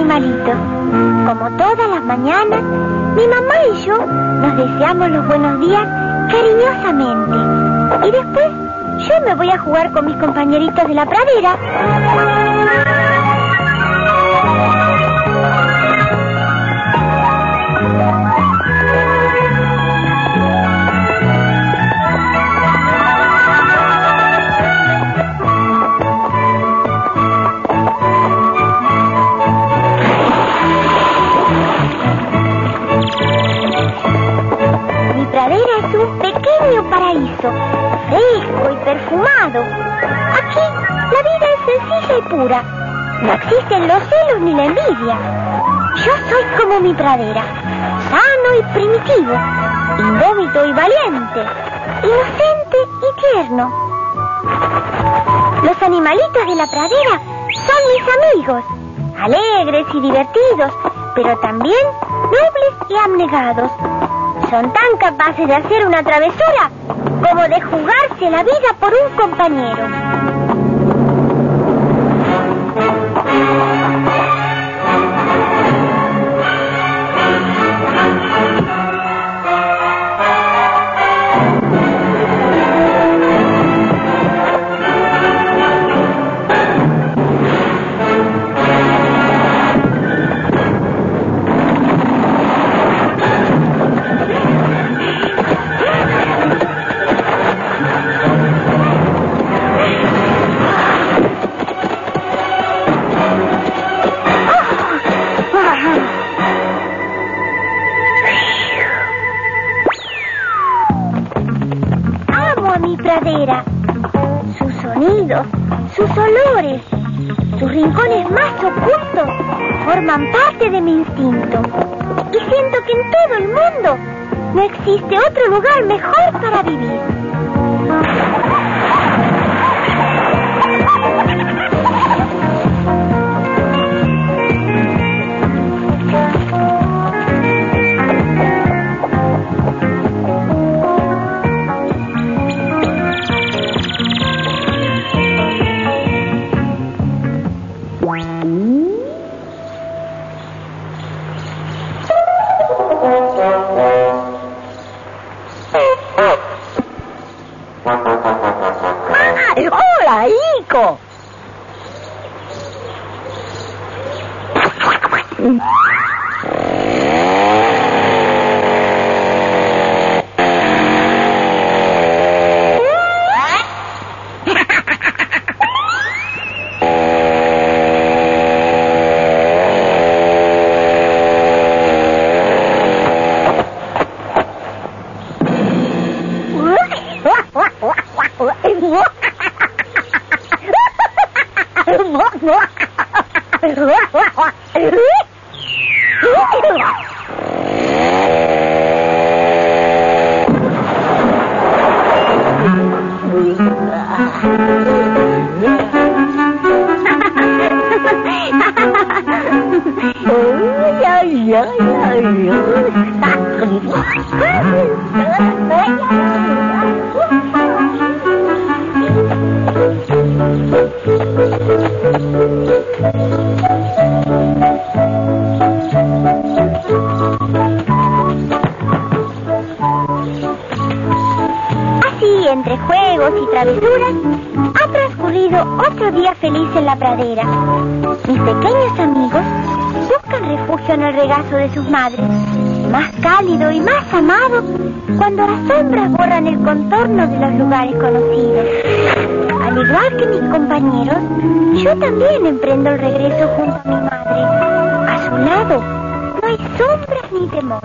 animalitos. Como todas las mañanas, mi mamá y yo nos deseamos los buenos días cariñosamente. Y después yo me voy a jugar con mis compañeritos de la pradera. Pura. No existen los celos ni la envidia. Yo soy como mi pradera, sano y primitivo, indómito y valiente, inocente y tierno. Los animalitos de la pradera son mis amigos, alegres y divertidos, pero también nobles y abnegados. Son tan capaces de hacer una travesura como de jugarse la vida por un compañero. Mi pradera. Sus sonidos, sus olores, sus rincones más ocultos forman parte de mi instinto. Y siento que en todo el mundo no existe otro lugar mejor para vivir. También emprendo el regreso junto a mi madre. A su lado no hay sombras ni temor.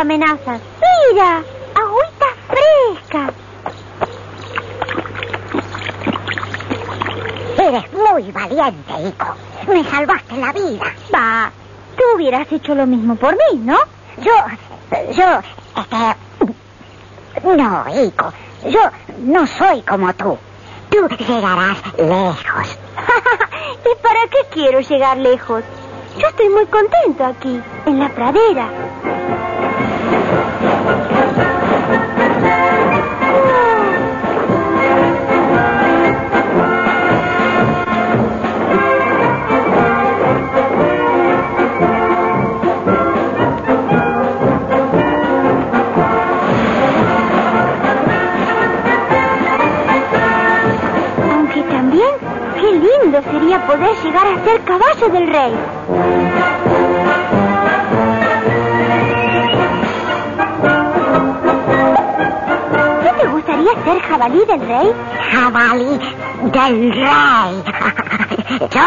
amenazas. Mira, agüita fresca. Eres muy valiente, Ico. Me salvaste la vida. Va, tú hubieras hecho lo mismo por mí, ¿no? Yo, yo, este... No, Ico, yo no soy como tú. Tú llegarás lejos. ¿Y para qué quiero llegar lejos? Yo estoy muy contento aquí, en la pradera. jabalí del rey. Jabalí del rey. Yo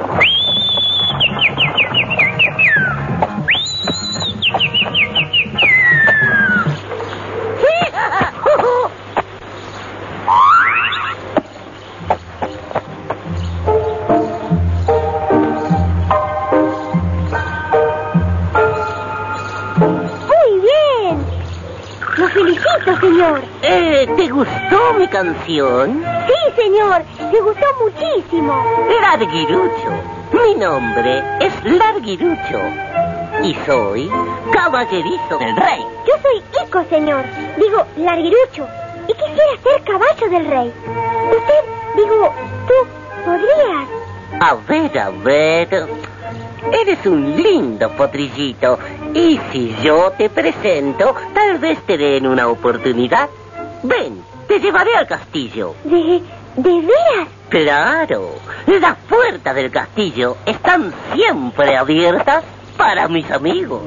canción? Sí, señor. Me gustó muchísimo. Larguirucho. Mi nombre es Larguirucho. Y soy caballerizo del rey. Yo soy Ico, señor. Digo, larguirucho. Y quisiera ser caballo del rey. Usted, digo, tú, podrías. A ver, a ver. Eres un lindo potrillito. Y si yo te presento, tal vez te den una oportunidad. Ven, te llevaré al castillo. ¿De, de veras? Claro, las puertas del castillo están siempre abiertas para mis amigos.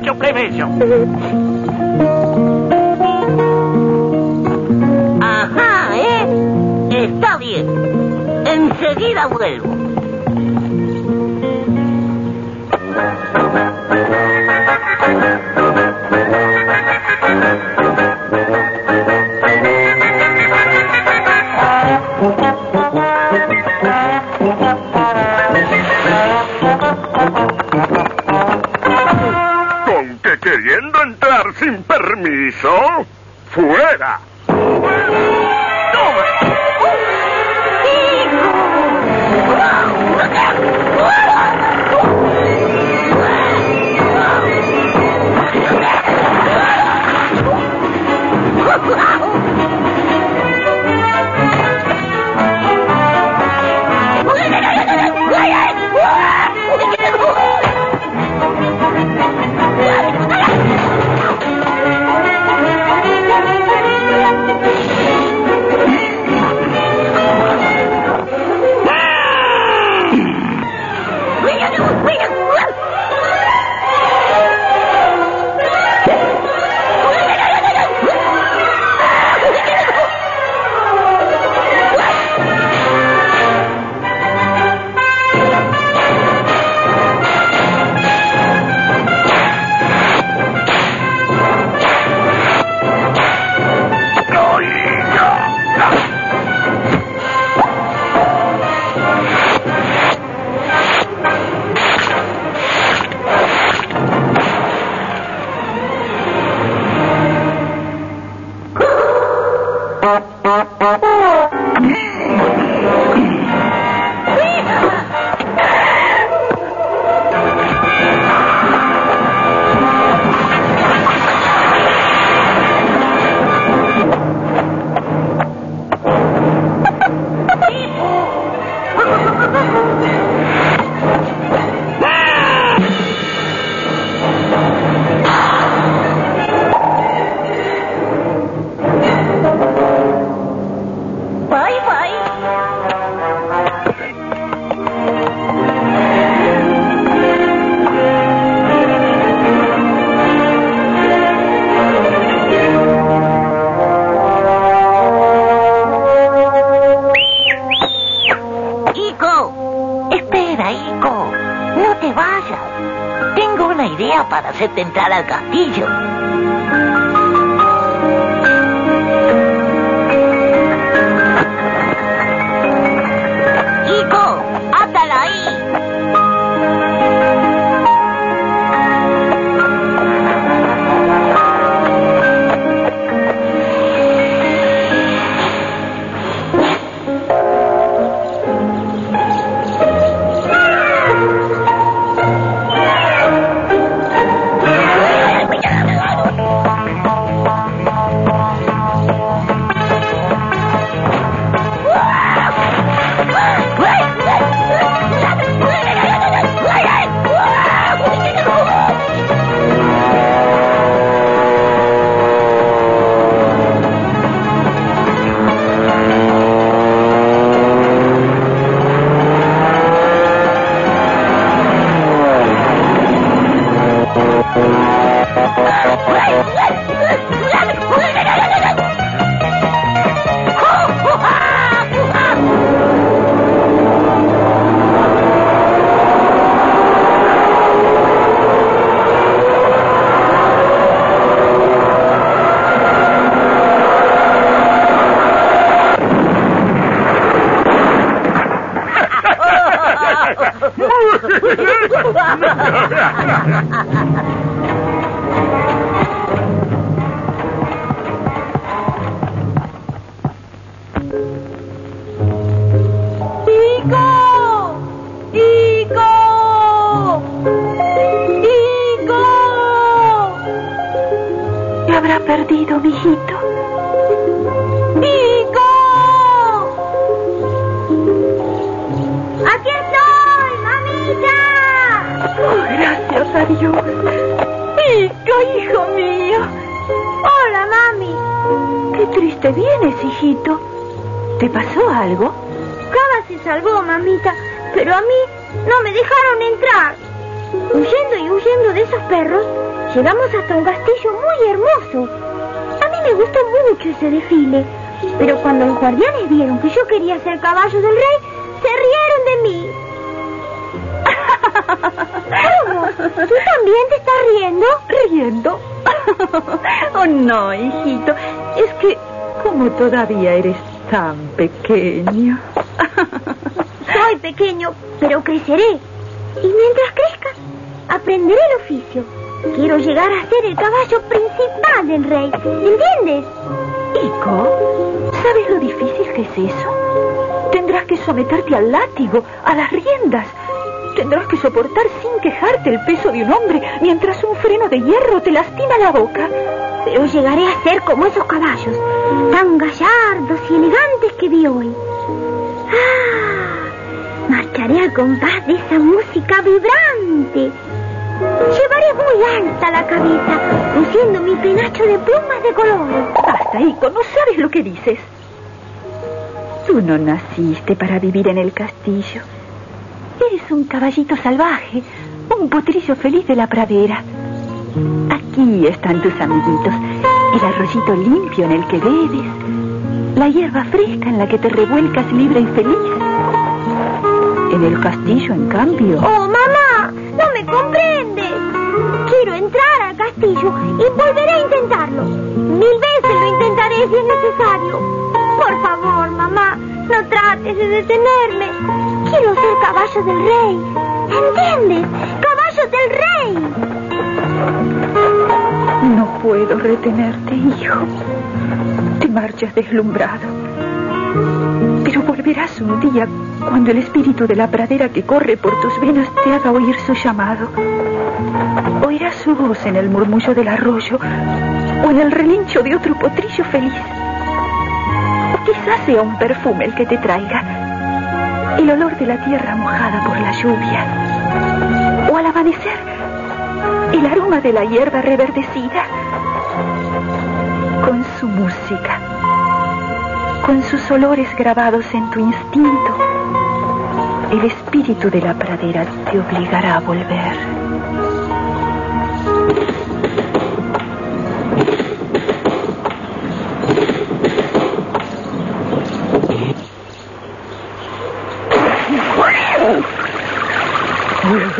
Caballo plebeyo. Ajá, ¿eh? Está bien. Enseguida vuelvo. acepta entrar al castillo. Ico, hijo mío. Hola, mami. Qué triste vienes, hijito. ¿Te pasó algo? Cava se salvó, mamita, pero a mí no me dejaron entrar. Huyendo y huyendo de esos perros, llegamos hasta un castillo muy hermoso. A mí me gustó mucho ese desfile, pero cuando los guardianes vieron que yo quería ser caballo del rey, se rieron de mí. ¿Tú también te estás riendo? ¿Riendo? oh, no, hijito. Es que como todavía eres tan pequeño. Soy pequeño, pero creceré. Y mientras crezca, aprenderé el oficio. Quiero llegar a ser el caballo principal del rey. ¿Entiendes? Ico, ¿sabes lo difícil que es eso? Tendrás que someterte al látigo, a las riendas. Tendrás que soportar sin quejarte el peso de un hombre mientras un freno de hierro te lastima la boca. Pero llegaré a ser como esos caballos, tan gallardos y elegantes que vi hoy. Ah, marcharé al compás de esa música vibrante. Llevaré muy alta la cabeza, luciendo mi penacho de plumas de color. Basta, Ico, no sabes lo que dices. Tú no naciste para vivir en el castillo. Eres un caballito salvaje, un potrillo feliz de la pradera. Aquí están tus amiguitos, el arroyito limpio en el que bebes, la hierba fresca en la que te revuelcas libre y feliz. En el castillo, en cambio, Oh, mamá, no me comprendes. Quiero entrar al castillo y volveré a intentarlo. Mil veces lo es necesario. Por favor, mamá, no trates de detenerme. Quiero ser caballo del rey. ¿Entiendes? Caballo del rey. no puedo retenerte, hijo. Te marchas deslumbrado. Pero volverás un día cuando el espíritu de la pradera que corre por tus venas te haga oír su llamado. Oirás su voz en el murmullo del arroyo o en el relincho de otro potrillo feliz. O quizás sea un perfume el que te traiga. El olor de la tierra mojada por la lluvia. O al amanecer, el aroma de la hierba reverdecida. Con su música. Con sus olores grabados en tu instinto. El espíritu de la pradera te obligará a volver.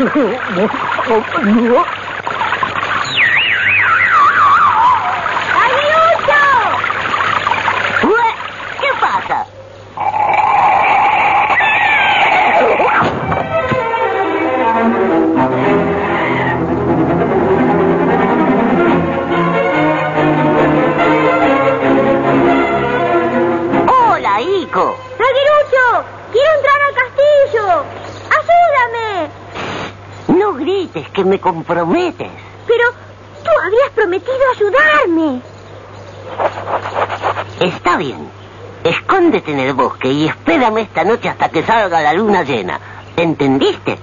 ¡Aguilucho! Que me comprometes. Pero tú habías prometido ayudarme. Está bien. Escóndete en el bosque y espérame esta noche hasta que salga la luna llena. ¿Entendiste?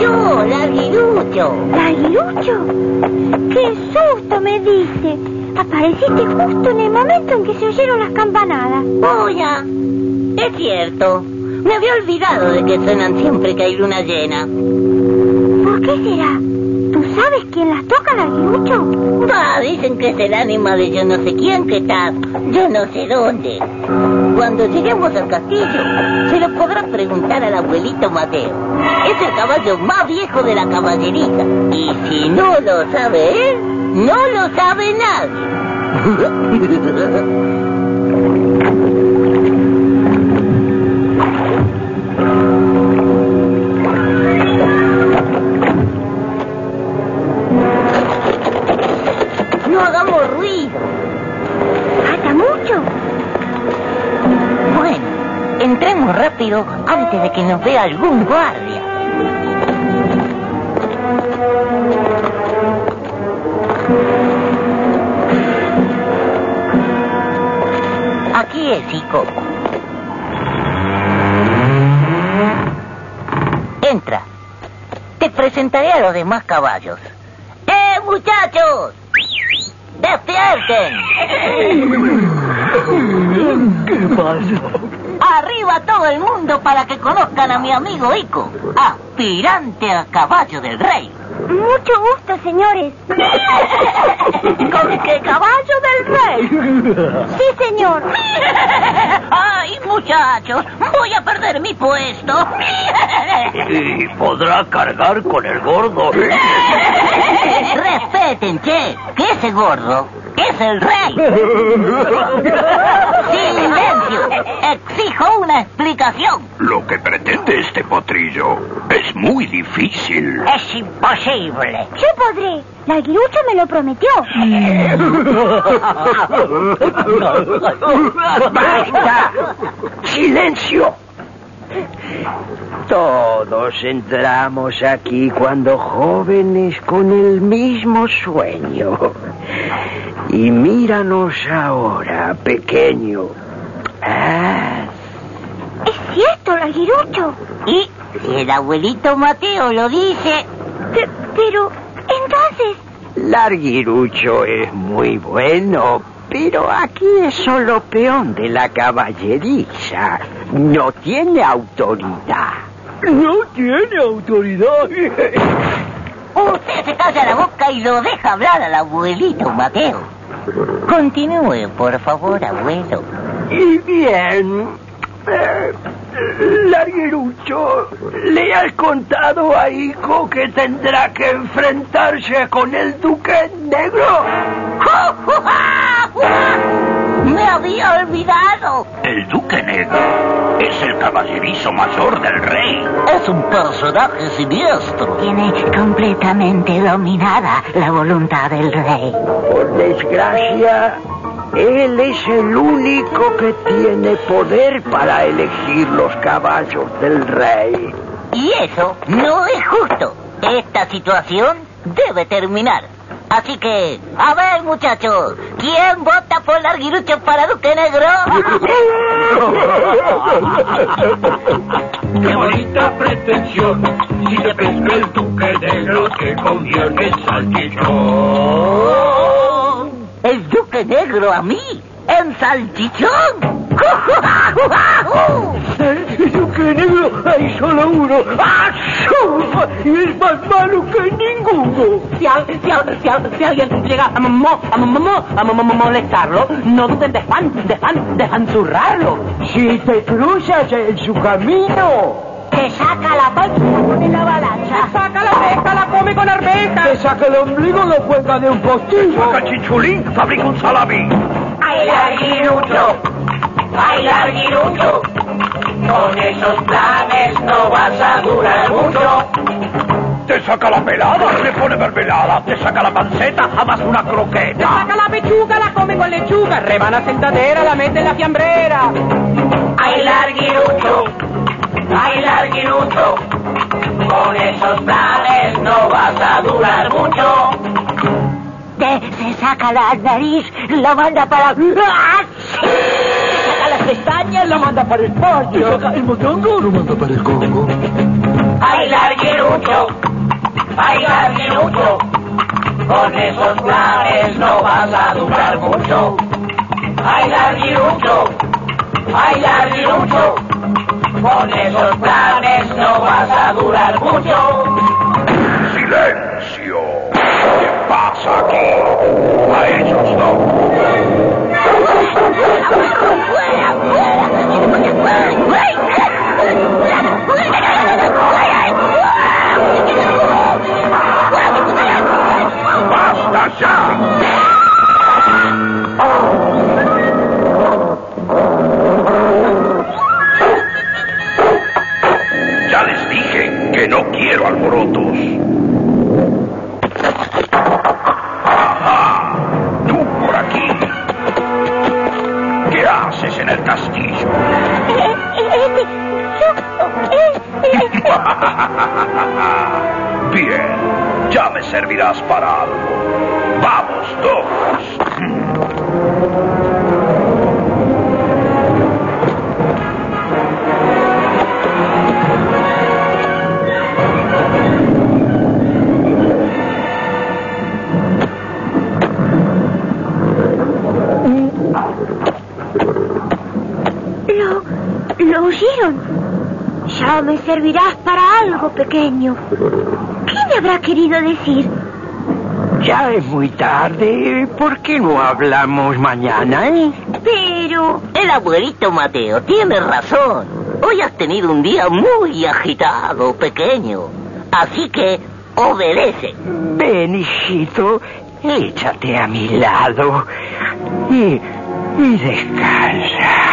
Yo, Larguirucho. ¿Larguirucho? ¡Qué susto me dice! Apareciste justo en el momento en que se oyeron las campanadas. Oya, es cierto. Me había olvidado de que suenan siempre que hay luna llena. ¿Por qué será? ¿Tú sabes quién las toca, Larguirucho? Ah, dicen que es el ánima de yo no sé quién que está, yo no sé dónde. Cuando lleguemos al castillo, se lo podrá preguntar al abuelito Mateo. Es el caballo más viejo de la caballería. Y si no lo sabe él, no lo sabe nadie. antes de que nos vea algún guardia. Aquí es, hijo. Entra. Te presentaré a los demás caballos. ¡Eh, muchachos! ¡Despierten! ¿Qué pasa? Arriba todo el mundo para que conozcan a mi amigo Ico, aspirante a caballo del rey. Mucho gusto, señores. ¿Con qué caballo del rey? Sí, señor. ¡Ay, muchachos! ¡Voy a perder mi puesto! ¿Y podrá cargar con el gordo? Respeten, che, que ese gordo es el rey. ¡Silencio! Exijo una explicación. Lo que pretende este potrillo es muy difícil. Es imposible. Yo podré. Larguirucho me lo prometió. ¡Basta! ¡Silencio! Todos entramos aquí cuando jóvenes con el mismo sueño. Y míranos ahora, pequeño. Ah, Es cierto, Larguirucho. Y el abuelito Mateo lo dice, Pe- pero, entonces, Larguirucho es muy bueno, pero aquí es solo peón de la caballeriza. No tiene autoridad. No tiene autoridad. usted se calla la boca y lo deja hablar al abuelito Mateo. Continúe, por favor, abuelo. Y bien, eh, Larguirucho, ¿le has contado a Ico que tendrá que enfrentarse con el duque negro? Me había olvidado. El duque negro es el caballerizo mayor del rey. Es un personaje siniestro. Tiene completamente dominada la voluntad del rey. Por desgracia, él es el único que tiene poder para elegir los caballos del rey. Y eso no es justo. Esta situación debe terminar. Así que, a ver, muchachos, ¿quién vota por Larguirucho para Duque Negro? ¡Qué bonita pretensión! Si te pesca el duque negro, te convierte en salchichón. ¿El Duque Negro a mí? ¿En salchichón? Duque negro, hay solo uno. ¡Achú! Y es más malo que ninguno. Si, si, al- si alguien llega a, mo- a, mo- mo- a mo- mo- molestarlo, no duden de fan, de fan, de fanzurrarlo. Si te cruzas en su camino, Te saca la panza con la avalancha. Saca la pesca, la come con arvejas. te saca el ombligo, lo cuelga de un postillo. Saca chichulín, fabrica un salami. ¡Ay, larguirucho! ¡Ay, larguirucho! Con esos planes no vas a durar mucho. Te saca la pelada, le pone mermelada. Te saca la panceta, amas una croqueta. Saca la pechuga, la come con lechuga. Rebana sentadera, la mete en la fiambrera. ¡Ay, larguirucho! ¡Ay, larguirucho! Con esos planes no vas a durar mucho. Te, se saca la nariz, la manda para... ¡Ah! Saca las pestañas, la manda para el pollo. el motongo, lo manda para el Congo. Ay, larguirucho, ay, larguirucho, con esos planes no vas a durar mucho. Ay, larguirucho, ay, larguirucho, con esos planes no vas a durar mucho. ¡Silencio! ¿Qué pasa aquí? A ellos no. ¡Basta ya! Quiero alborotos. Ajá, tú por aquí. ¿Qué haces en el castillo? Bien, ya me servirás para algo. Vamos todos. Me servirás para algo pequeño. ¿Qué me habrá querido decir? Ya es muy tarde. ¿Por qué no hablamos mañana, eh? Pero... El abuelito Mateo tiene razón. Hoy has tenido un día muy agitado, pequeño. Así que obedece. Ven, hijito, échate a mi lado y, y descansa.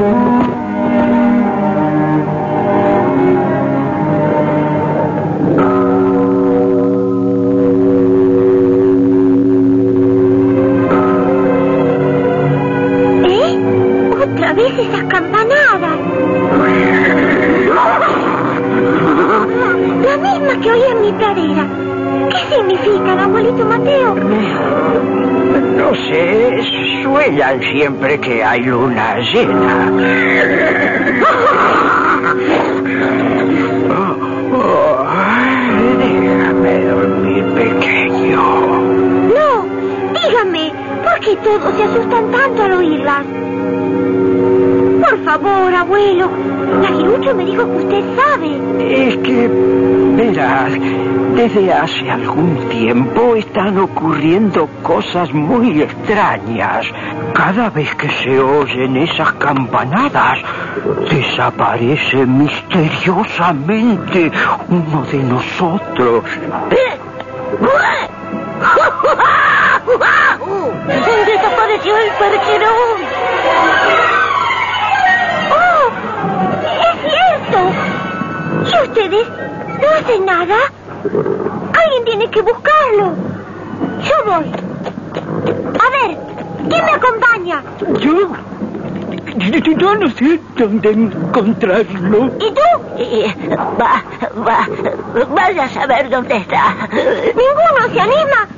Thank you. Significan, abuelito Mateo? No sé, suenan siempre que hay luna llena. Oh, déjame dormir, pequeño. No, dígame, ¿por qué todos se asustan tanto al oírlas? Por favor, abuelo. Lagirucho me dijo que usted sabe. Es que, verás, desde hace algún tiempo están ocurriendo cosas muy extrañas. Cada vez que se oyen esas campanadas, desaparece misteriosamente uno de nosotros. ¡Desapareció el percherón! ¡Oh! ¡Es cierto! ¿Y ustedes no hacen nada? Alguien tiene que buscarlo. Yo voy. A ver, ¿quién me acompaña? Yo, yo no sé dónde encontrarlo. ¿Y tú? Eh, va, va, vaya a saber dónde está. ¿Ninguno se anima?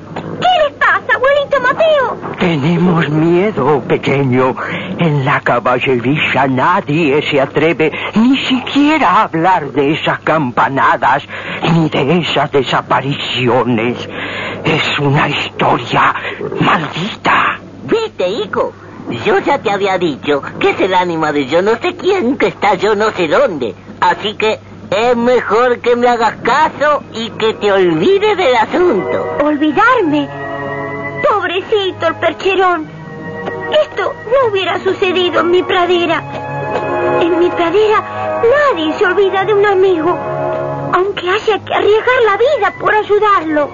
¿Qué les pasa, abuelito Mateo? Tenemos miedo, pequeño. En la caballería nadie se atreve ni siquiera a hablar de esas campanadas ni de esas desapariciones. Es una historia maldita. ¿Viste, hijo? Yo ya te había dicho que es el ánima de yo no sé quién que está yo no sé dónde. Así que es mejor que me hagas caso y que te olvides del asunto. ¿Olvidarme? Pobrecito el percherón. Esto no hubiera sucedido en mi pradera. En mi pradera nadie se olvida de un amigo, aunque haya que arriesgar la vida por ayudarlo.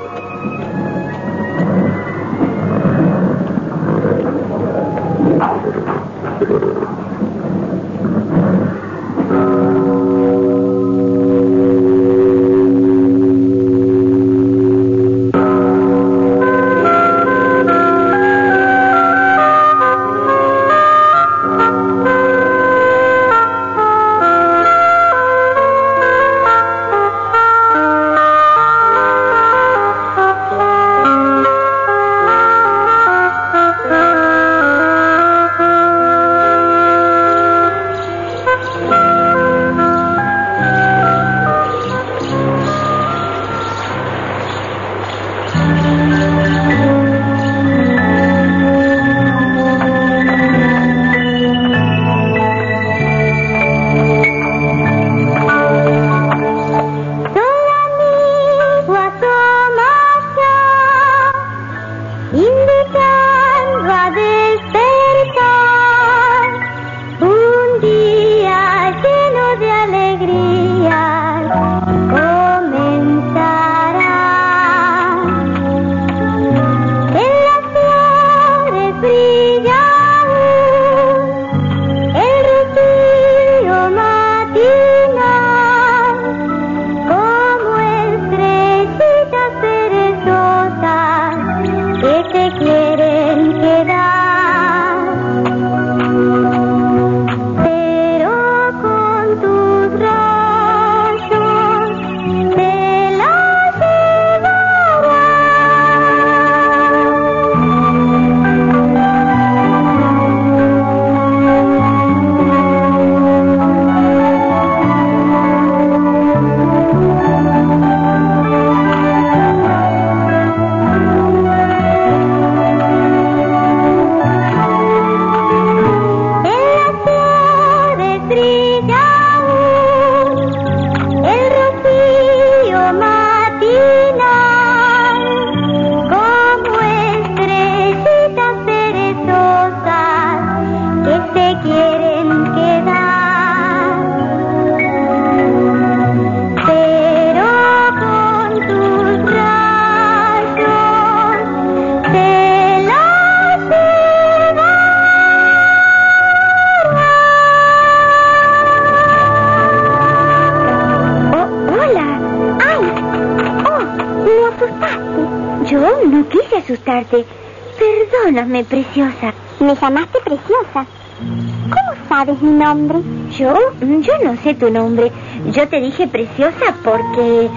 Preciosa. Me llamaste preciosa. ¿Cómo sabes mi nombre? ¿Yo? Yo no sé tu nombre. Yo te dije preciosa porque...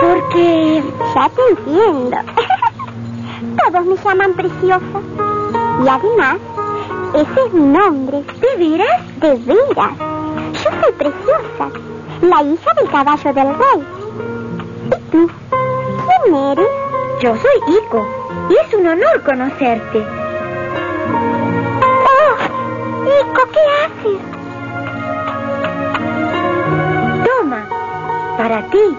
porque... Ya te entiendo. Todos me llaman preciosa. Y además, ese es mi nombre. ¿De veras? De veras. Yo soy preciosa, la hija del caballo del rey. ¿Y tú? ¿Quién eres? Yo soy Ico y es un honor conocerte. Oh, Ico, ¿qué haces? Toma, para ti.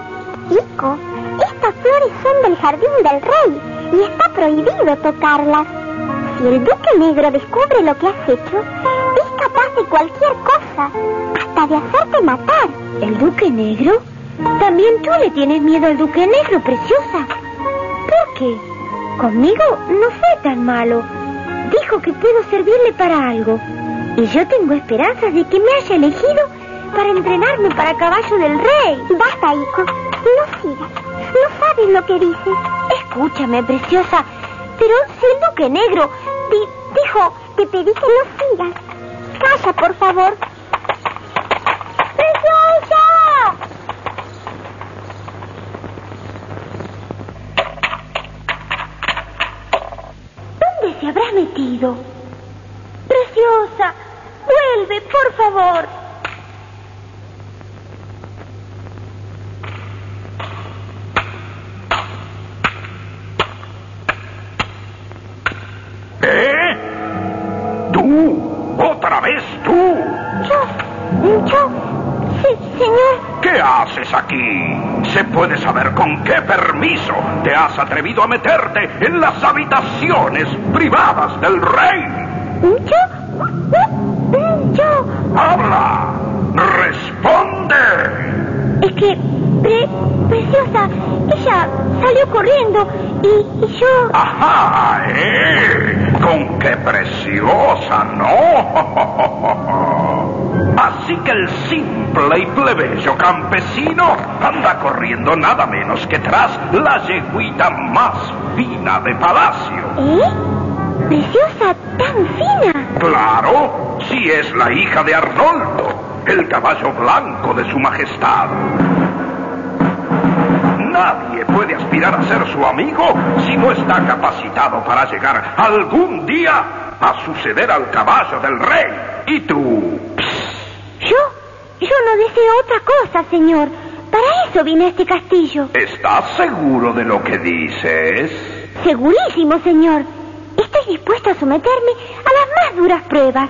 Ico, estas flores son del jardín del rey y está prohibido tocarlas. Si el duque negro descubre lo que has hecho, es capaz de cualquier cosa, hasta de hacerte matar. ¿El duque negro? También tú le tienes miedo al duque negro, preciosa. ¿Por qué? Conmigo no fue tan malo. Dijo que puedo servirle para algo. Y yo tengo esperanzas de que me haya elegido para entrenarme para caballo del rey. Basta, hijo. No sigas. No sabes lo que dices. Escúchame, preciosa. Pero si el duque negro di- dijo... Te pedí que no sigas. Calla, por favor. ¡Preciosa! ¿Dónde se habrá metido? Preciosa, vuelve, por favor. ¿Eh? ¿Tú? ¿Otra vez tú? Yo, yo, sí, señor. ¿Qué haces aquí? ¿Se puede saber con qué permiso te has atrevido a meterte en las habitaciones privadas del rey? ¿Yo? Yo, ¡Habla! ¡Responde! es que, pre- preciosa, ella salió corriendo y, y yo... ¡Ajá! ¿eh? ¡Con qué preciosa, no! Así que el simple y plebeyo campesino anda corriendo nada menos que tras la yeguita más fina de palacio. ¿Eh? Preciosa, tan fina. Claro, si es la hija de Arnoldo, el caballo blanco de su majestad. Nadie puede aspirar a ser su amigo si no está capacitado para llegar algún día a suceder al caballo del rey. ¿Y tú? Yo, yo no deseo otra cosa, señor. Para eso vine a este castillo. ¿Estás seguro de lo que dices? Segurísimo, señor. Estoy dispuesto a someterme a las más duras pruebas.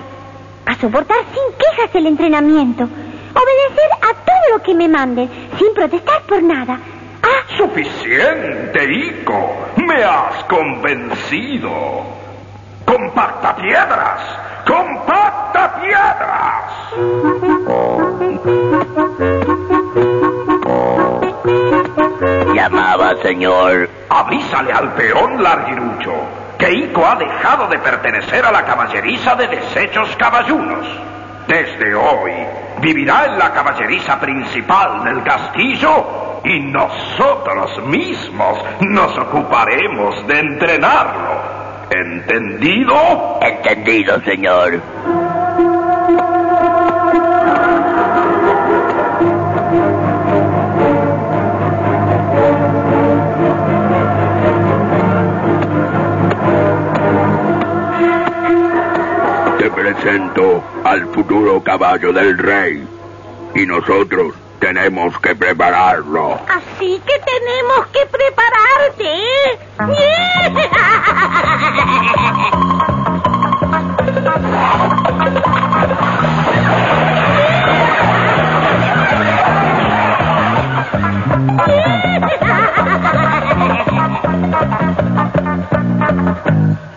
A soportar sin quejas el entrenamiento. Obedecer a todo lo que me manden, sin protestar por nada. Ah, Suficiente, Ico. Me has convencido. Compacta piedras. Compacta piedras. Llamaba, señor. Avísale al peón larguirucho que Ico ha dejado de pertenecer a la caballeriza de desechos caballunos. Desde hoy vivirá en la caballeriza principal del castillo y nosotros mismos nos ocuparemos de entrenarlo. ¿Entendido? Entendido, señor. presento al futuro caballo del rey. Y nosotros tenemos que prepararlo. Así que tenemos que prepararte. ¿eh? ¿Eh?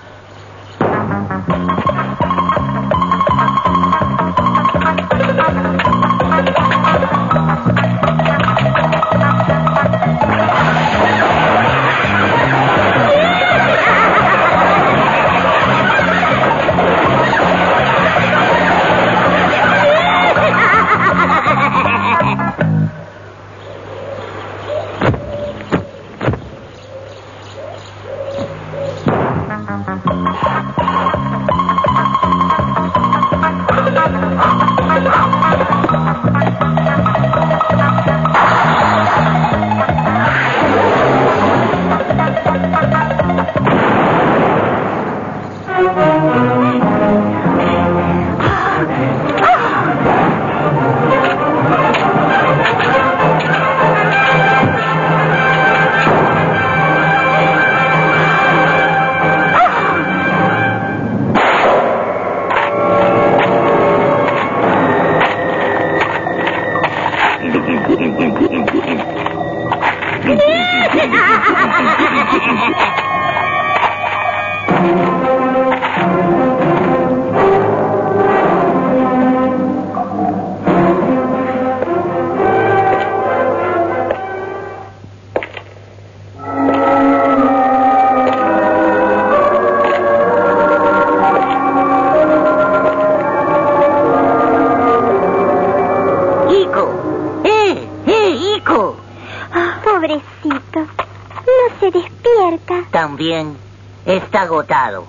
También está agotado.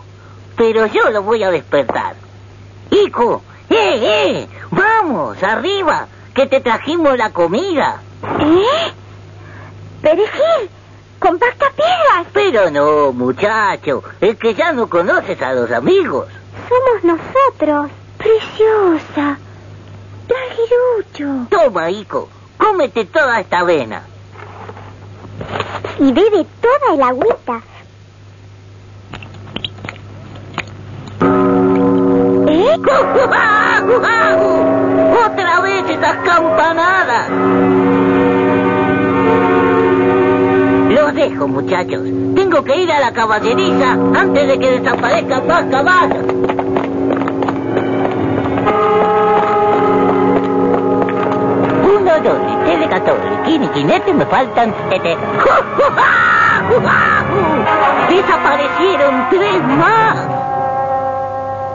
Pero yo lo voy a despertar. Ico. ¡Eh, eh! ¡Vamos, arriba! Que te trajimos la comida. ¿Eh? Perejil, compacta piedras. Pero no, muchacho. Es que ya no conoces a los amigos. Somos nosotros. Preciosa. Larguirucho. Toma, Ico. Cómete toda esta avena. Y bebe toda el agüita. Muchachos. Tengo que ir a la caballeriza antes de que desaparezcan más caballos. Uno, dos, tres, catorce, quince, quinete, me faltan este. Desaparecieron tres más.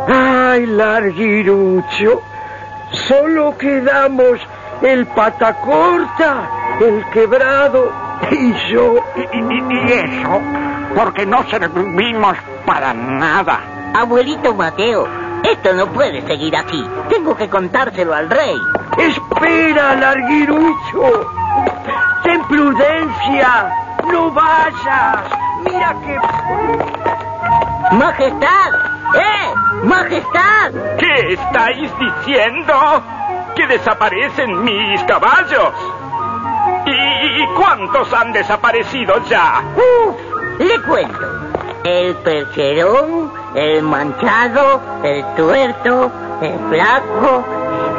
Ay, Larguirucho, solo quedamos el patacorta, el quebrado y yo. Y, y- y eso, porque no servimos para nada. Abuelito Mateo, esto no puede seguir así. Tengo que contárselo al rey. Espera, Larguirucho. Ten prudencia. No vayas. Mira que... ¡Majestad! ¡Eh! ¡Majestad! ¿Qué estáis diciendo? Que desaparecen mis caballos. ¿Y, y cuántos han desaparecido ya? ¡Uf! Le cuento. El percherón, el manchado, el tuerto, el flaco,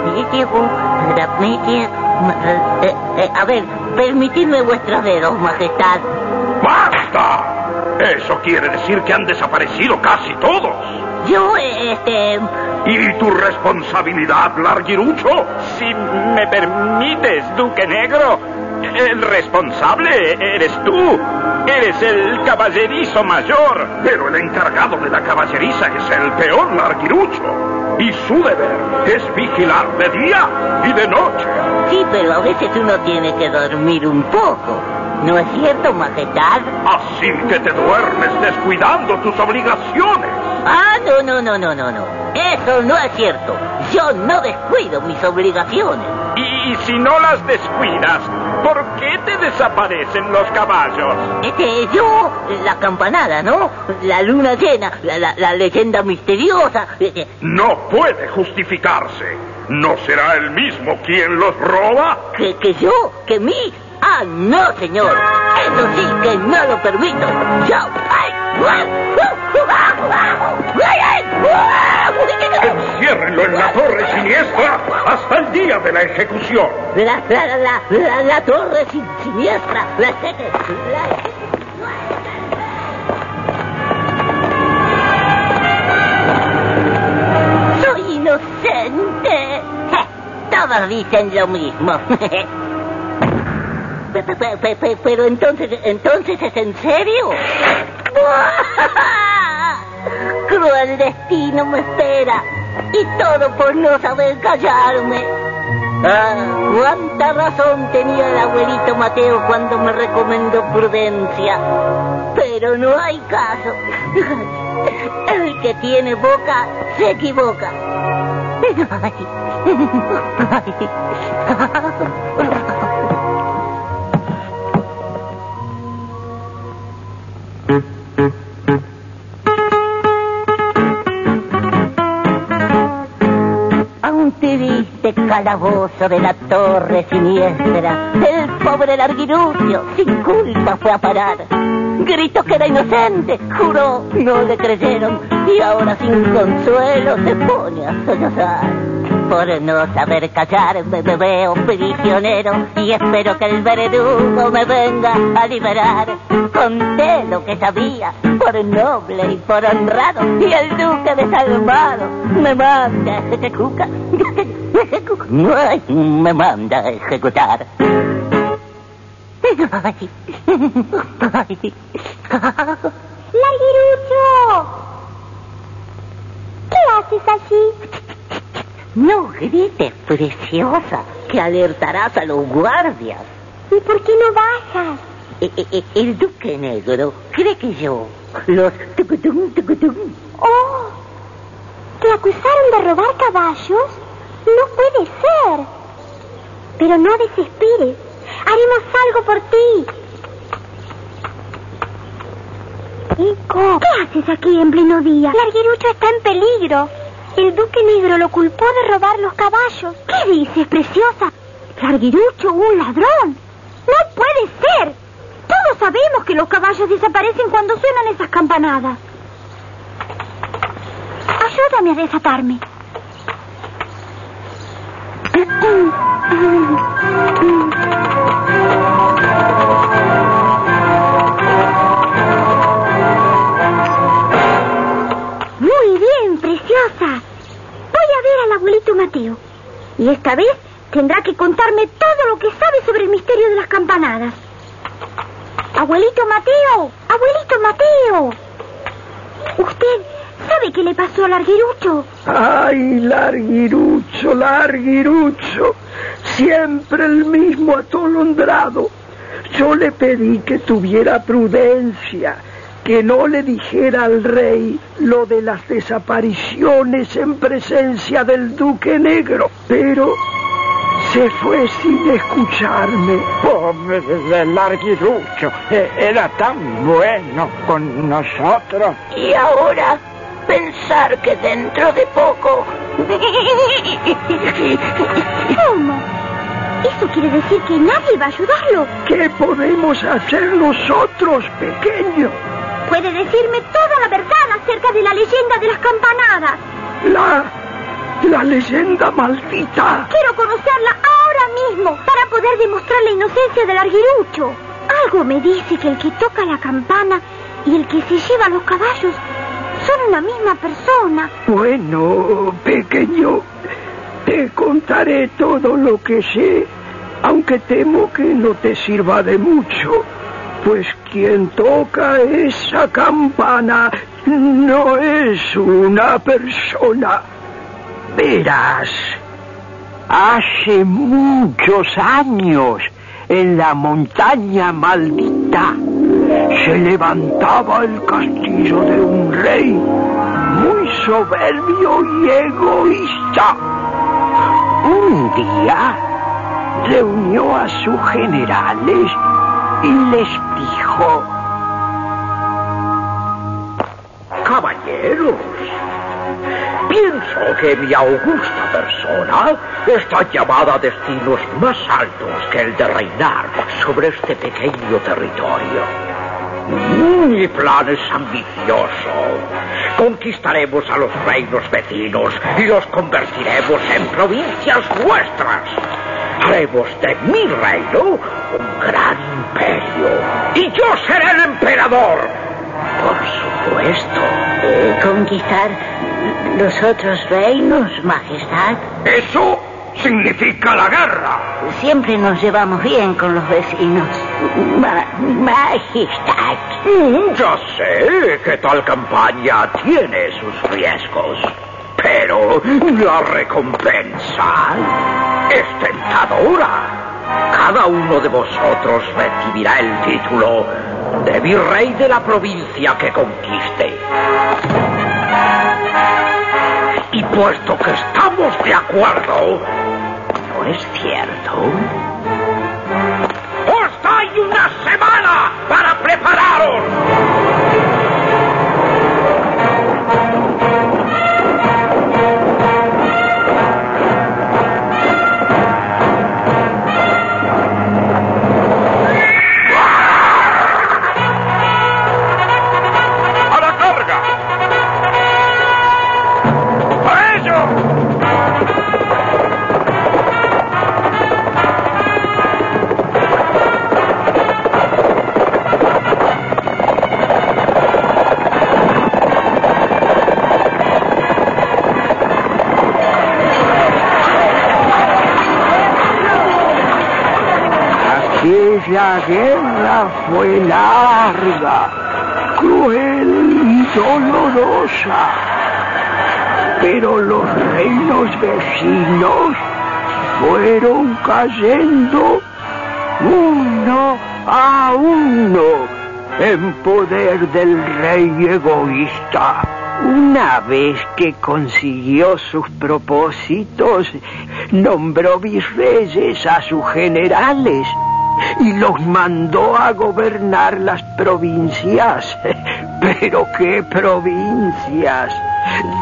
el mítico, la media... eh, eh, a ver, permitidme vuestros dedos, majestad. ¡Basta! Eso quiere decir que han desaparecido casi todos. Yo, eh, este... ¿Y tu responsabilidad, Larguirucho? Si me permites, Duque Negro, el responsable eres tú. Eres el caballerizo mayor. Pero el encargado de la caballeriza es el peor Larguirucho. Y su deber es vigilar de día y de noche. Sí, pero a veces uno tiene que dormir un poco. ¿No es cierto, majestad? Así que te duermes descuidando tus obligaciones. Ah, no, no, no, no, no, no. Eso no es cierto. Yo no descuido mis obligaciones. Y si no las descuidas, ¿por qué te desaparecen los caballos? Este, yo, la campanada, ¿no? La luna llena, la, la, la leyenda misteriosa. este, No puede justificarse. ¿No será el mismo quien los roba? que, que yo, que mí. Ah, no, señor. Eso sí que no lo permito. Yo. ¡Ay! Enciérrenlo en la torre siniestra hasta el día de la ejecución. La, la, la, la, la, torre sin- siniestra. La, la- Soy inocente. Todos dicen lo mismo. Pero entonces, entonces es en serio. Cruel destino me espera. Y todo por no saber callarme. Ah, cuánta razón tenía el abuelito Mateo cuando me recomendó prudencia. Pero no hay caso. El que tiene boca se equivoca. A calabozo de la torre siniestra, el pobre larguirucio sin culpa fue a parar. Gritó que era inocente, juró, no le creyeron, y ahora sin consuelo se pone a sollozar. Por no saber callarme me veo prisionero y espero que el verdugo me venga a liberar. Conté lo que sabía por noble y por honrado y el duque desalmado me manda a ejecutar. Me manda a ejecutar. ¡Larguirucho! ¿Qué haces allí? No grites, preciosa, que alertarás a los guardias. ¿Y por qué no bajas? E- e- e- El duque negro cree que yo, los tucutum, tucutum, Oh, ¿te acusaron de robar caballos? No puede ser. Pero no desesperes. Haremos algo por ti. Ico, ¿qué haces aquí en pleno día? Larguirucho está en peligro. El duque negro lo culpó de robar los caballos. ¿Qué dices, preciosa? Larguirucho, un ladrón. No puede ser. Todos sabemos que los caballos desaparecen cuando suenan esas campanadas. Ayúdame a desatarme. Muy bien, preciosa. Voy a ver al abuelito Mateo. Y esta vez tendrá que contarme todo lo que sabe sobre el misterio de las campanadas. Abuelito Mateo, abuelito Mateo. ¿Usted sabe qué le pasó al larguirucho? Ay, larguirucho, larguirucho. Siempre el mismo atolondrado. Yo le pedí que tuviera prudencia, que no le dijera al rey lo de las desapariciones en presencia del duque negro, pero se fue sin escucharme. Pobre del larguirucho, e- era tan bueno con nosotros. Y ahora, pensar que dentro de poco... ¿Cómo? Eso quiere decir que nadie va a ayudarlo. ¿Qué podemos hacer nosotros, pequeño? Puede decirme toda la verdad acerca de la leyenda de las campanadas. La... la leyenda maldita. Quiero conocerla ahora mismo para poder demostrar la inocencia del arguirucho. Algo me dice que el que toca la campana y el que se lleva los caballos son la misma persona. Bueno, pequeño, te contaré todo lo que sé, aunque temo que no te sirva de mucho, pues quien toca esa campana no es una persona. Verás, hace muchos años, en la montaña maldita, se levantaba el castillo de un rey muy soberbio y egoísta. Un día reunió a sus generales y les dijo, Caballeros, pienso que mi augusta persona está llamada a destinos más altos que el de reinar sobre este pequeño territorio. Mi plan es ambicioso. Conquistaremos a los reinos vecinos y los convertiremos en provincias nuestras. Haremos de mi reino un gran imperio. Y yo seré el emperador. Por supuesto. ¿Conquistar los otros reinos, Majestad? Eso significa la guerra. Siempre nos llevamos bien con los vecinos. Ma- majestad. Mm, Ya sé que tal campaña tiene sus riesgos, pero la recompensa es tentadora. Cada uno de vosotros recibirá el título de virrey de la provincia que conquiste. Puesto que estamos de acuerdo, ¿no es cierto? Vez la guerra fue larga, cruel y dolorosa, pero los reinos vecinos fueron cayendo uno a uno en poder del rey egoísta. Una vez que consiguió sus propósitos, nombró virreyes a sus generales y los mandó a gobernar las provincias. Pero qué provincias,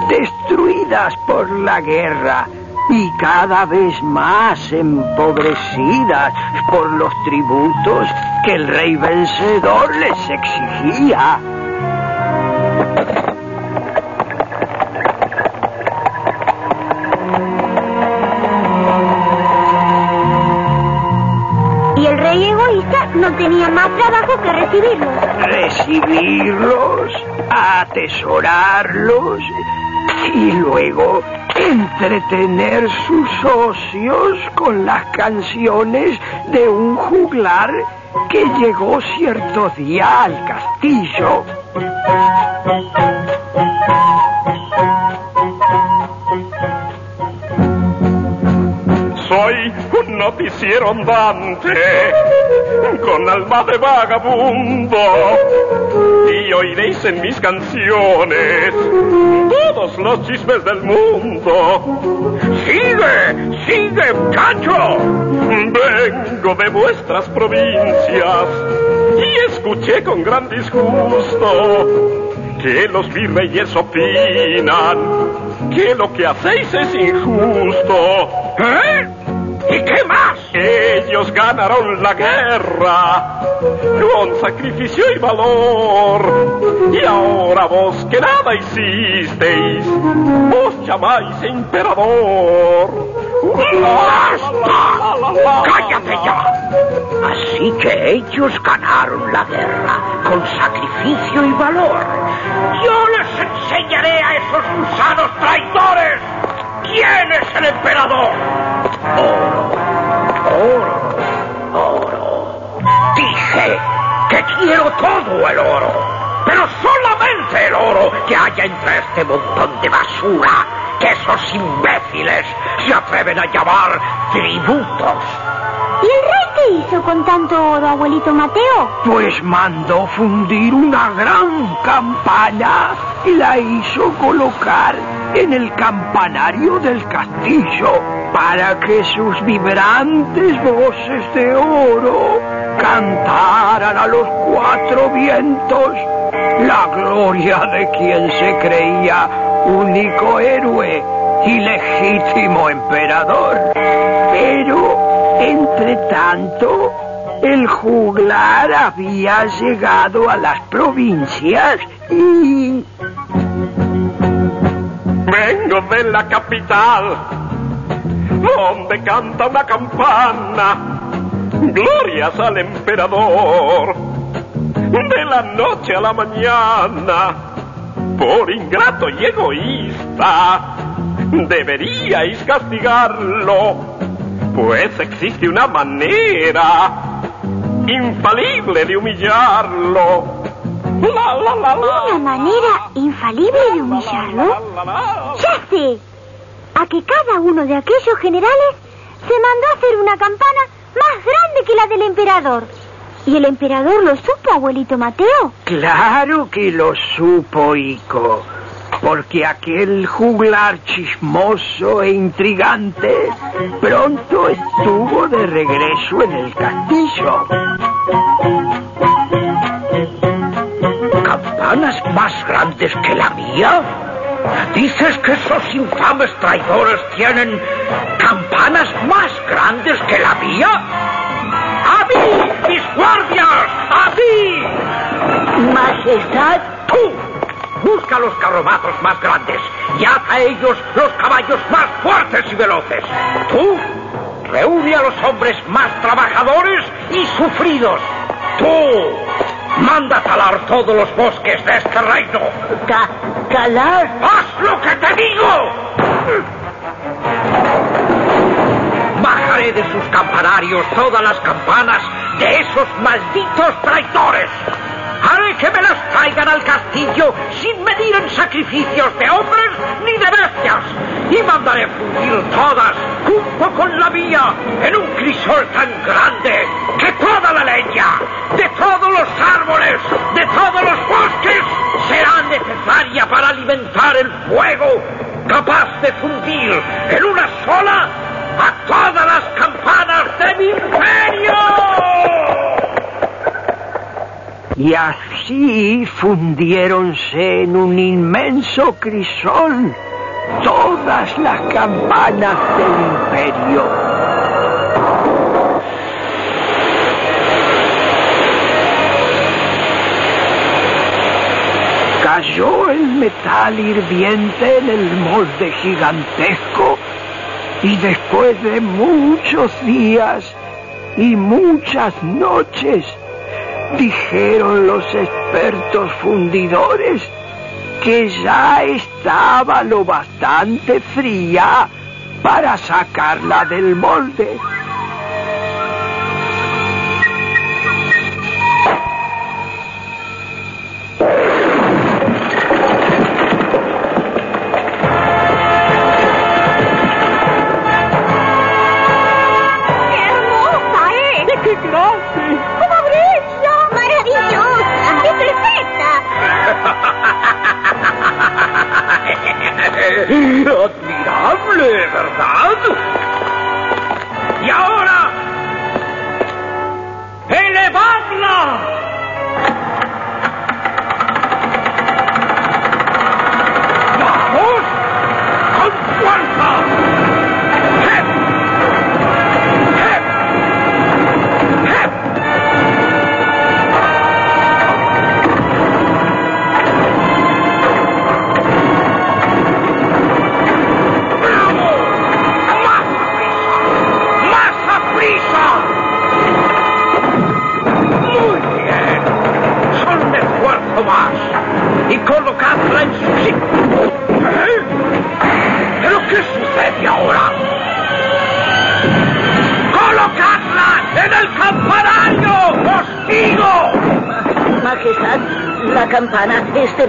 destruidas por la guerra y cada vez más empobrecidas por los tributos que el rey vencedor les exigía. Tenía más trabajo que recibirlos. recibirlos, atesorarlos y luego entretener sus ocios con las canciones de un juglar que llegó cierto día al castillo. Soy un noticiero andante con alma de vagabundo y oiréis en mis canciones todos los chismes del mundo. ¡Sigue! ¡Sigue, muchacho! Vengo de vuestras provincias y escuché con gran disgusto que los virreyes opinan que lo que hacéis es injusto. ¿Eh? ¿Y qué más? Ellos ganaron la guerra con sacrificio y valor. Y ahora vos que nada hicisteis, vos llamáis emperador. ¡Basta! ¡Cállate ya! Así que ellos ganaron la guerra con sacrificio y valor. Yo les enseñaré a esos gusanos traidores quién es el emperador. Oro, oro, oro. Dije que quiero todo el oro, pero solamente el oro que haya entre este montón de basura que esos imbéciles se atreven a llamar tributos. ¿Y el rey qué hizo con tanto oro, abuelito Mateo? Pues mandó fundir una gran campana y la hizo colocar en el campanario del castillo para que sus vibrantes voces de oro cantaran a los cuatro vientos la gloria de quien se creía único héroe y legítimo emperador. Pero, entre tanto, el juglar había llegado a las provincias y... Vengo de la capital, donde canta una campana. Glorias al emperador. De la noche a la mañana, por ingrato y egoísta, deberíais castigarlo, pues existe una manera infalible de humillarlo. La, la, la, la. ¿Una manera infalible de humillarlo? ¡Ya sé! A que cada uno de aquellos generales se mandó a hacer una campana más grande que la del emperador. ¿Y el emperador lo supo, abuelito Mateo? Claro que lo supo, Ico, porque aquel juglar chismoso e intrigante pronto estuvo de regreso en el castillo. ¿Campanas más grandes que la mía? ¿Dices que esos infames traidores tienen campanas más grandes que la mía? ¡A mí, mis guardias! ¡A mí! Majestad, ¡Tú! Busca los carromatos más grandes y haz a ellos los caballos más fuertes y veloces. ¡Tú! Reúne a los hombres más trabajadores y sufridos. ¡Tú! Manda talar todos los bosques de este reino. ca calar. ¡Haz lo que te digo! Bajaré de sus campanarios todas las campanas de esos malditos traidores. Haré que me las traigan al castillo sin medir en sacrificios de hombres ni de bestias. Y mandaré fundir todas, junto con la mía, en un crisol tan grande que toda la leña, de todos los árboles, de todos los bosques, será necesaria para alimentar el fuego capaz de fundir en una sola a todas las campanas de mi imperio. Y así fundiéronse en un inmenso crisol todas las campanas del imperio. Cayó el metal hirviente en el molde gigantesco y después de muchos días y muchas noches, dijeron los expertos fundidores que ya estaba lo bastante fría para sacarla del molde.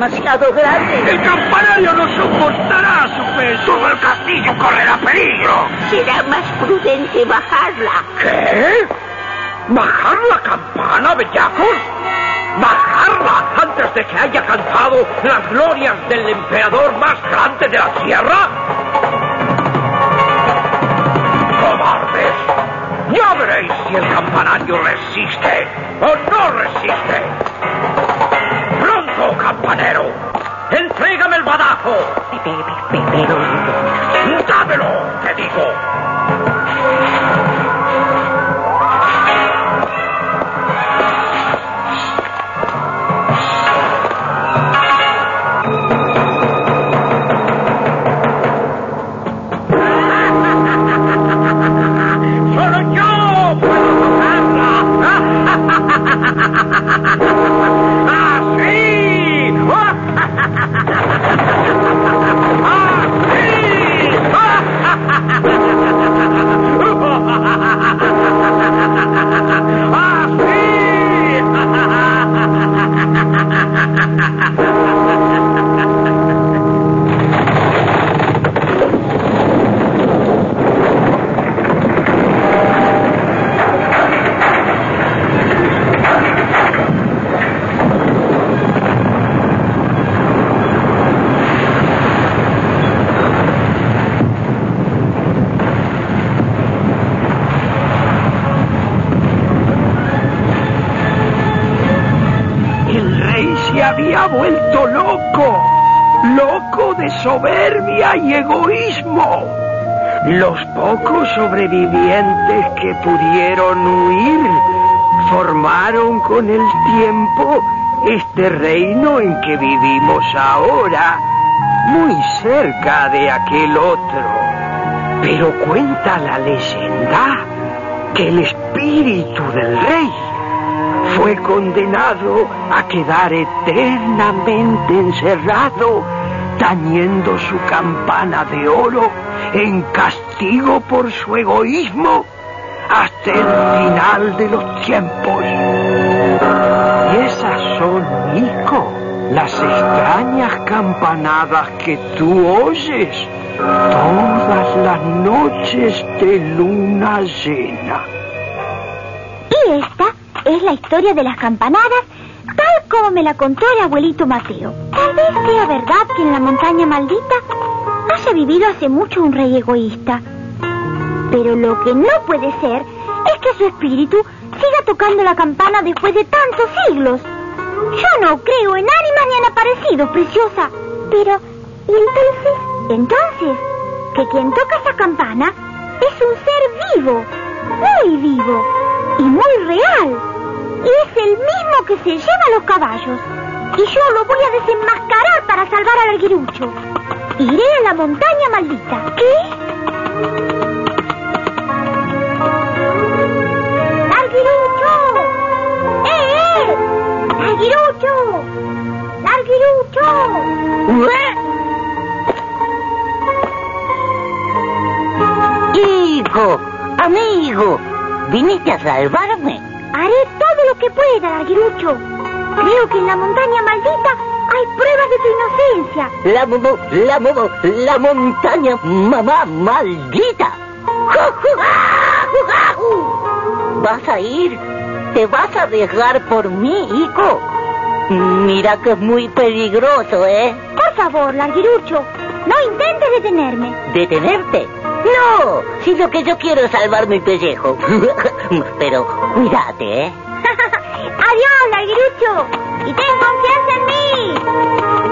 Demasiado con el tiempo este reino en que vivimos ahora, muy cerca de aquel otro. Pero cuenta la leyenda que el espíritu del rey fue condenado a quedar eternamente encerrado, tañendo su campana de oro en castigo por su egoísmo, hasta el final de los tiempos. Son, Nico, las extrañas campanadas que tú oyes todas las noches de luna llena. Y esta es la historia de las campanadas tal como me la contó el abuelito Mateo. Tal vez sea verdad que en la montaña maldita haya vivido hace mucho un rey egoísta. Pero lo que no puede ser es que su espíritu siga tocando la campana después de tantos siglos. Yo no creo en ánimas ni en aparecidos, preciosa. Pero, ¿y entonces? Entonces, que quien toca esa campana es un ser vivo, muy vivo y muy real. Y es el mismo que se lleva los caballos. Y yo lo voy a desenmascarar para salvar al alguirucho. Iré a la montaña maldita. ¿Qué? ¡Larguirucho! Hijo, amigo, ¿viniste a salvarme? Haré todo lo que pueda, Larguirucho. Creo que en la montaña maldita hay pruebas de tu inocencia. La, mo- la, mo- la montaña mamá maldita. ¿Vas a ir? ¿Te vas a arriesgar por mí, hijo? Mira que es muy peligroso, ¿eh? Por favor, Larguirucho, no intentes detenerme. ¿Detenerte? No, si lo que yo quiero es salvar mi pellejo. Pero cuídate, ¿eh? Adiós, Larguirucho. Y ten confianza en mí.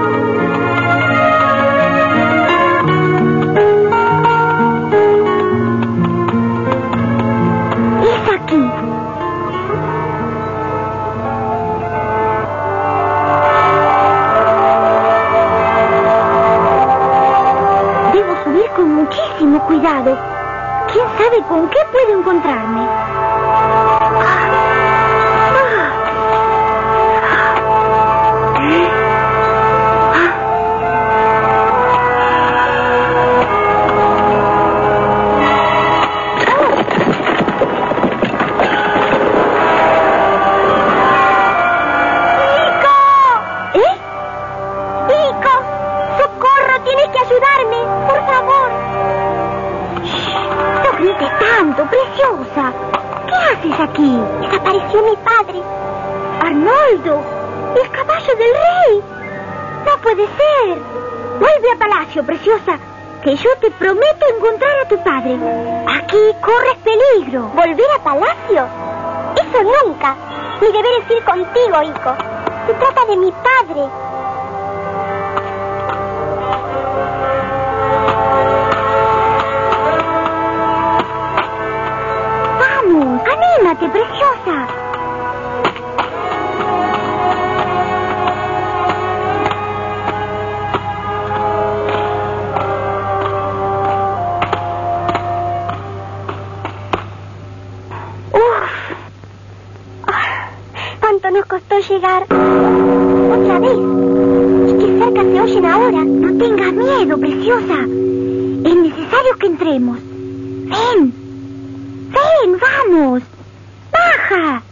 Muchísimo cuidado. ¿Quién sabe con qué puedo encontrarme? Prometo encontrar a tu padre. Aquí corres peligro. ¿Volver a palacio? Eso nunca. Mi deber es ir contigo, hijo. Se trata de mi padre. Vamos, anímate, preciosa. Ahora? No tengas miedo, preciosa. Es necesario que entremos. Ven. Ven, vamos. Baja.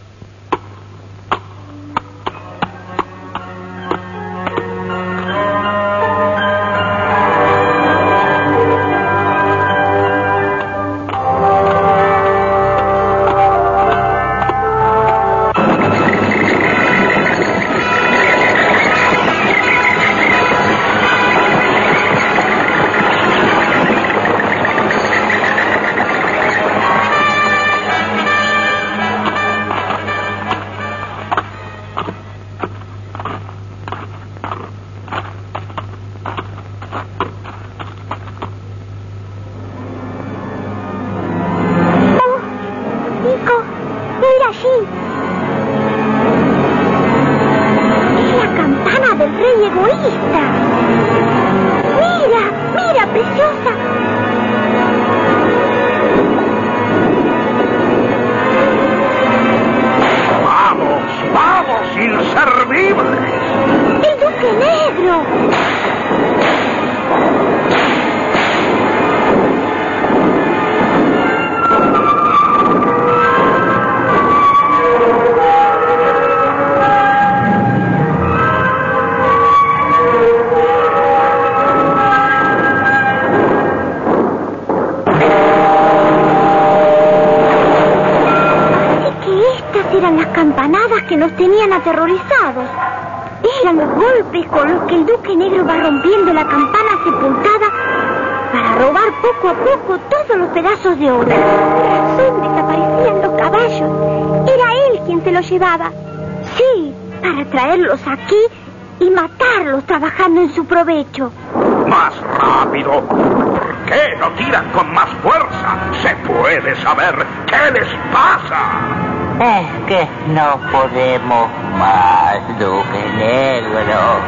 Es que no podemos más, Duque Negro.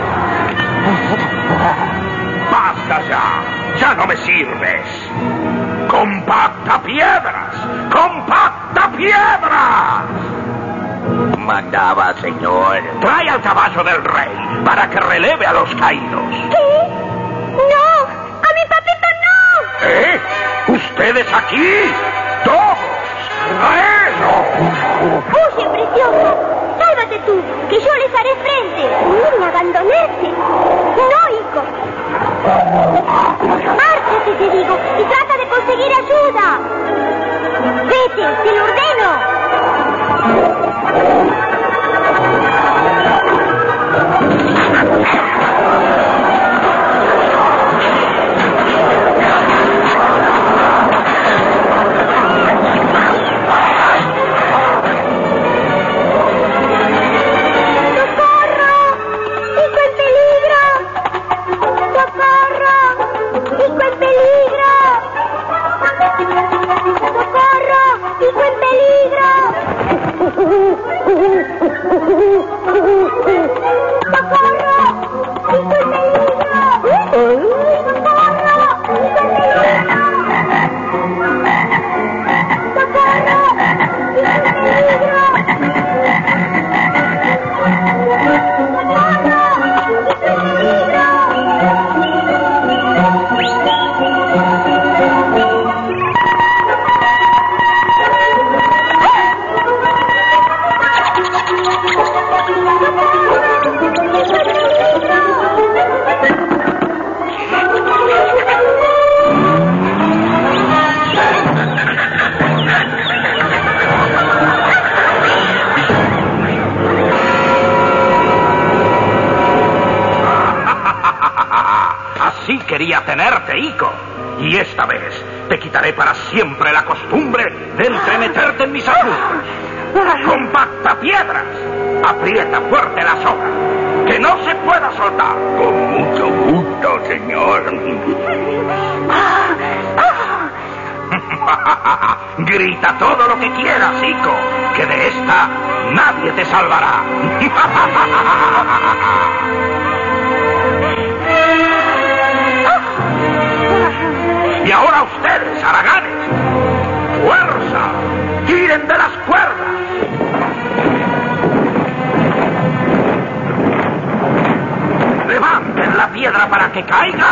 Basta ya. Ya no me sirves. Compacta piedras. Compacta piedras. Mandaba, señor. Trae al caballo del rey para que releve a los caídos. ¿Qué? ¡No! ¡A mi papito no! ¿Eh? ¿Ustedes aquí? ¡Todos! ¡A eso! ¡Huye, preciosa! ¡Sálvate tú, que yo les haré frente! ¡Miren abandonarse! ¡No, hijo! ¡Márchate, te digo, y trata de conseguir ayuda! ¡Vete, te lo ordeno! Oh, Grita todo lo que quieras, Ico. Que de esta nadie te salvará. Y ahora ustedes, haraganes, fuerza, tiren de las cuerdas. Levanten la piedra para que caiga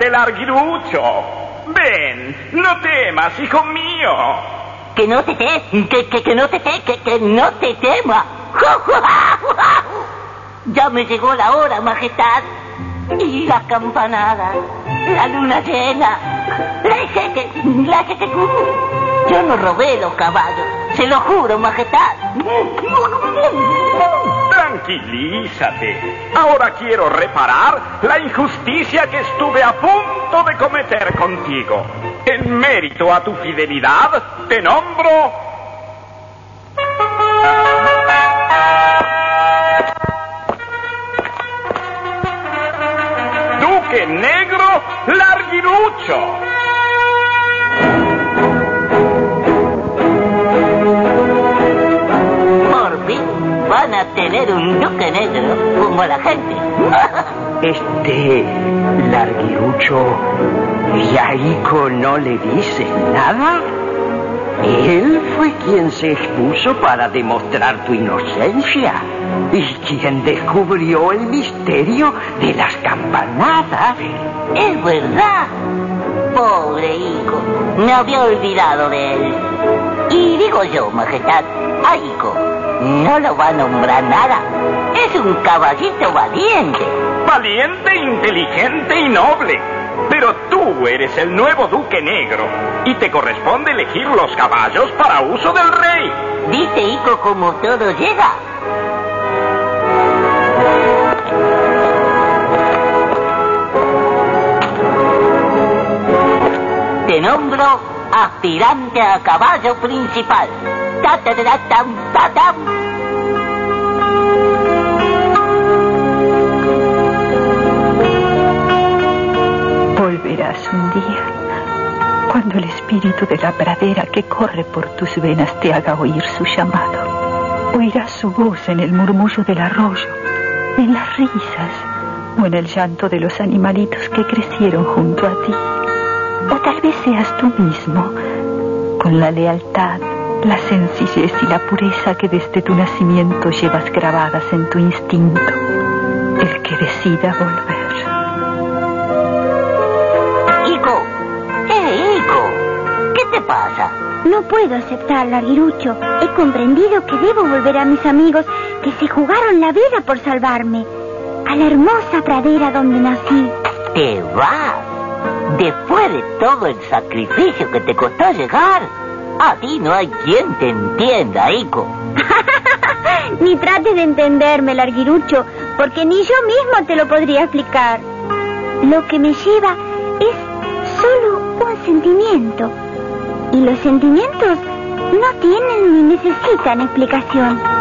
acércate, Larguirucho. Ven, no temas, hijo mío. Que no te te, que, que, que no te te, que, que no te tema. Ya me llegó la hora, majestad. Y la campanada, la luna llena, la jeque, la jeque. Yo no robé los caballos, se lo juro, majestad. Tranquilízate. Ahora quiero reparar la injusticia que estuve a punto de cometer contigo. En mérito a tu fidelidad, te nombro Duque Negro Larguirucho. Van a tener un duque negro como la gente. Este larguirucho, Yaico no le dice nada. Él fue quien se expuso para demostrar tu inocencia y quien descubrió el misterio de las campanadas. Es verdad. Pobre hijo, me había olvidado de él. Y digo yo, majestad, a hijo, no lo va a nombrar nada. Es un caballito valiente. Valiente, inteligente y noble. Pero tú eres el nuevo Duque Negro y te corresponde elegir los caballos para uso del rey. ¿Viste, hijo, cómo todo llega? Te nombro aspirante a caballo principal. Volverás un día cuando el espíritu de la pradera que corre por tus venas te haga oír su llamado. Oirás su voz en el murmullo del arroyo, en las risas o en el llanto de los animalitos que crecieron junto a ti. O tal vez seas tú mismo, con la lealtad, la sencillez y la pureza que desde tu nacimiento llevas grabadas en tu instinto, el que decida volver. Hijo, eh, hijo, ¿qué te pasa? No puedo aceptar, Larguirucho. He comprendido que debo volver a mis amigos que se jugaron la vida por salvarme. A la hermosa pradera donde nací. Te vas. Después de todo el sacrificio que te costó llegar, a ti no hay quien te entienda, hijo. Ni trates de entenderme, Larguirucho, porque ni yo mismo te lo podría explicar. Lo que me lleva es solo un sentimiento. Y los sentimientos no tienen ni necesitan explicación.